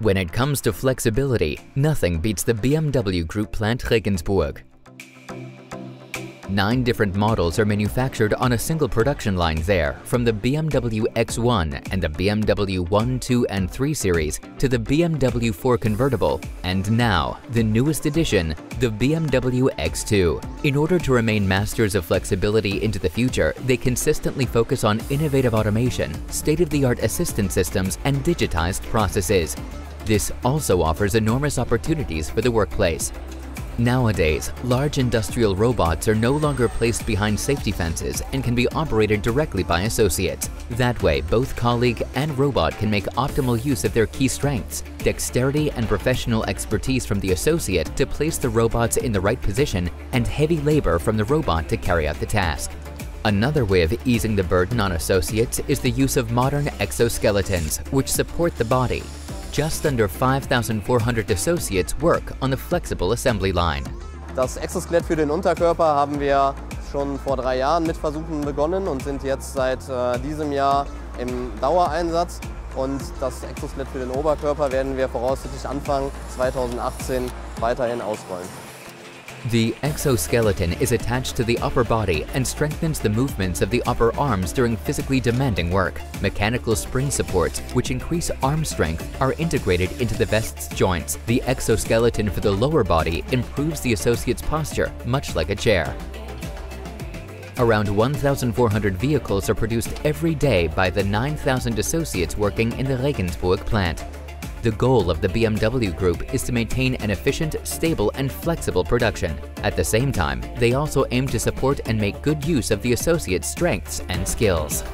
When it comes to flexibility, nothing beats the BMW Group plant Regensburg. Nine different models are manufactured on a single production line there, from the BMW X1 and the BMW 1, 2 and 3 series to the BMW 4 convertible, and now, the newest addition, the BMW X2. In order to remain masters of flexibility into the future, they consistently focus on innovative automation, state-of-the-art assistance systems, and digitized processes. This also offers enormous opportunities for the workplace. Nowadays, large industrial robots are no longer placed behind safety fences and can be operated directly by associates. That way, both colleague and robot can make optimal use of their key strengths, dexterity and professional expertise from the associate to place the robots in the right position, and heavy labor from the robot to carry out the task. Another way of easing the burden on associates is the use of modern exoskeletons, which support the body just under 5,400 associates work on the flexible assembly line. Das Exoskelett für den Unterkörper haben wir schon vor drei Jahren mit Versuchen begonnen und sind jetzt seit äh, diesem Jahr im Dauereinsatz. Und das Exoskelett für den Oberkörper werden wir voraussichtlich Anfang 2018 weiterhin ausrollen. The exoskeleton is attached to the upper body and strengthens the movements of the upper arms during physically demanding work. Mechanical spring supports, which increase arm strength, are integrated into the vest's joints. The exoskeleton for the lower body improves the associate's posture, much like a chair. Around 1,400 vehicles are produced every day by the 9,000 associates working in the Regensburg plant. The goal of the BMW Group is to maintain an efficient, stable and flexible production. At the same time, they also aim to support and make good use of the associates' strengths and skills.